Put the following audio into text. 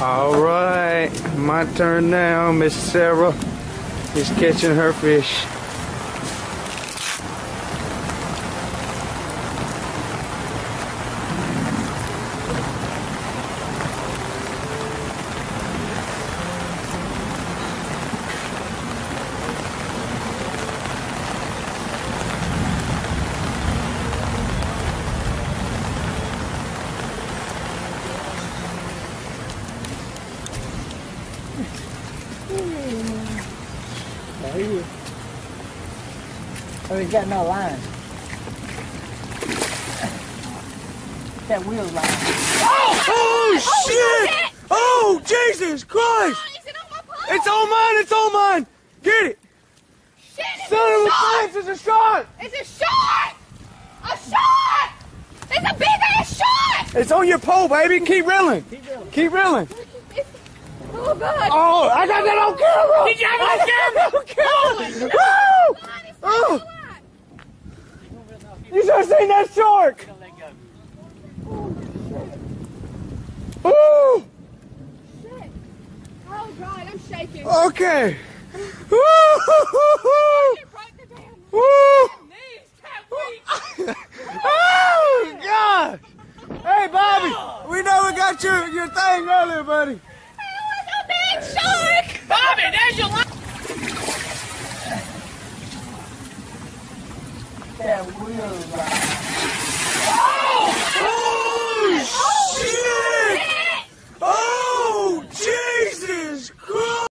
All right, my turn now. Miss Sarah is catching her fish. Oh, he's oh, got no line. That wheel line. Oh, oh, oh shit! Oh, Jesus Christ! Is it on my? It's all mine, it's all mine! Get it! Shit, it's Son a of a shark! bitch, it's a shark! It's a shark! A shark! It's a big ass shark! It's on your pole, baby. Keep reeling. Keep reeling. It's, oh god! Oh, I got that on camera! Did you have it on camera? Oh, Woo! God, it's Oh. so. You should have seen that shark! Woo! Shit. Oh god, I'm shaking. Okay. Woo! You broke Woo! knees. Can't wait. Oh, God! Hey, Bobby, we know we got your, your thing earlier, buddy. Shark! Bobby, there's your line. That line.